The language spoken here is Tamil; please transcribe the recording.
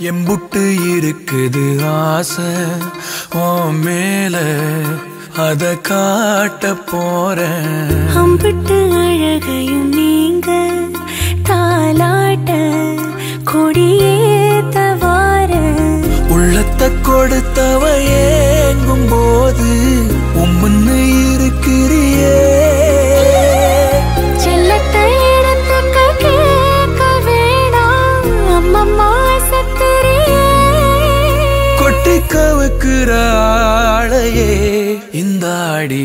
எம்புட்டு இருக்குது ஆசை ஓ மேல அத காட்ட போறேன். அம்பிட்டு அழகையும் நீங்க தாலாட்ட கொடியேத்த வார உள்ளத்தை கொடுத்தவ கொட்டி ஆளையே இந்த ஆடி.